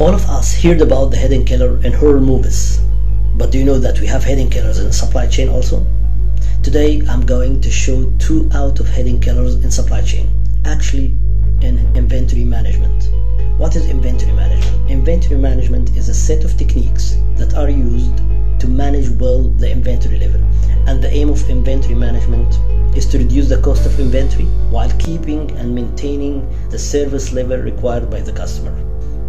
All of us heard about the hidden killer in horror movies. But do you know that we have hidden killers in supply chain also? Today I'm going to show two out of hidden killers in supply chain. Actually, in inventory management. What is inventory management? Inventory management is a set of techniques that are used to manage well the inventory level. And the aim of inventory management is to reduce the cost of inventory while keeping and maintaining the service level required by the customer.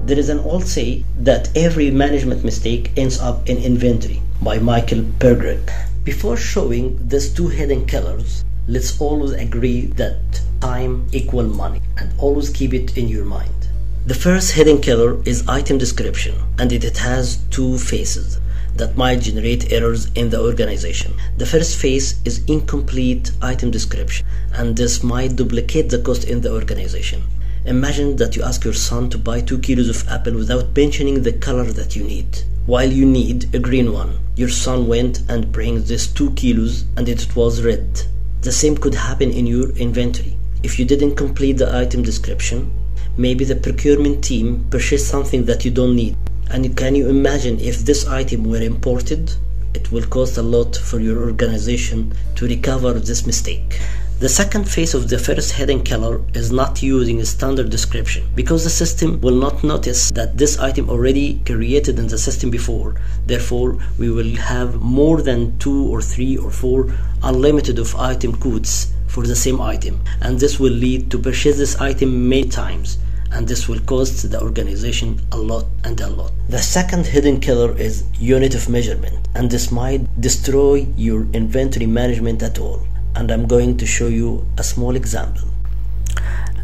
There is an old say that every management mistake ends up in inventory by Michael Pergrin. Before showing these two hidden killers, let's always agree that time equal money and always keep it in your mind. The first hidden killer is item description and it has two phases that might generate errors in the organization. The first phase is incomplete item description and this might duplicate the cost in the organization. Imagine that you ask your son to buy 2 kilos of apple without mentioning the color that you need. While you need a green one, your son went and brings this 2 kilos and it was red. The same could happen in your inventory. If you didn't complete the item description, maybe the procurement team purchased something that you don't need. And can you imagine if this item were imported? It will cost a lot for your organization to recover this mistake. The second phase of the first hidden killer is not using a standard description because the system will not notice that this item already created in the system before. Therefore, we will have more than two or three or four unlimited of item codes for the same item and this will lead to purchase this item many times and this will cost the organization a lot and a lot. The second hidden killer is unit of measurement and this might destroy your inventory management at all and I'm going to show you a small example.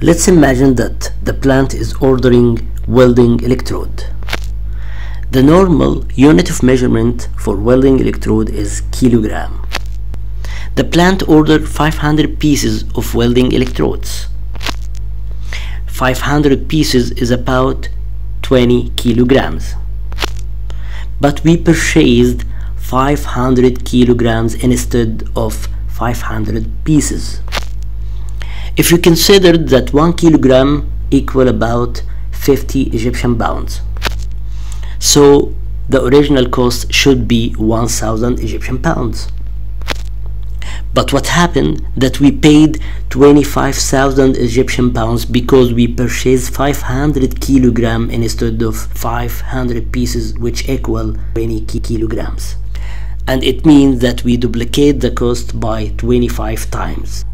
Let's imagine that the plant is ordering welding electrode. The normal unit of measurement for welding electrode is kilogram. The plant ordered 500 pieces of welding electrodes. 500 pieces is about 20 kilograms. But we purchased 500 kilograms instead of 500 pieces. If you consider that 1 kilogram equal about 50 Egyptian pounds, so the original cost should be 1000 Egyptian pounds. But what happened that we paid 25,000 Egyptian pounds because we purchased 500 kilogram instead of 500 pieces which equal 20 kilograms and it means that we duplicate the cost by 25 times.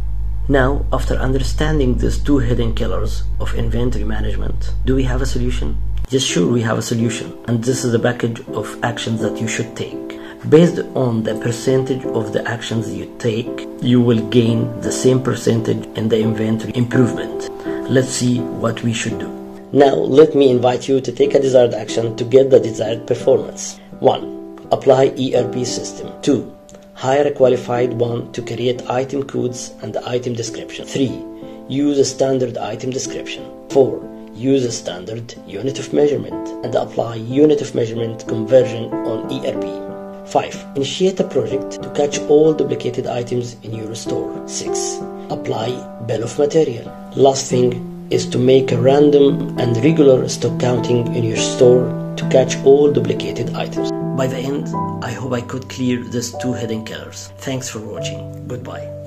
Now, after understanding these two hidden killers of inventory management, do we have a solution? Yes, sure, we have a solution, and this is a package of actions that you should take. Based on the percentage of the actions you take, you will gain the same percentage in the inventory improvement. Let's see what we should do. Now, let me invite you to take a desired action to get the desired performance. 1 apply ERP system. 2. Hire a qualified one to create item codes and item description. 3. Use a standard item description. 4. Use a standard unit of measurement and apply unit of measurement conversion on ERP. 5. Initiate a project to catch all duplicated items in your store. 6. Apply bill of material. Last thing is to make a random and regular stock counting in your store to catch all duplicated items. By the end, I hope I could clear these two hidden killers. Thanks for watching. Goodbye.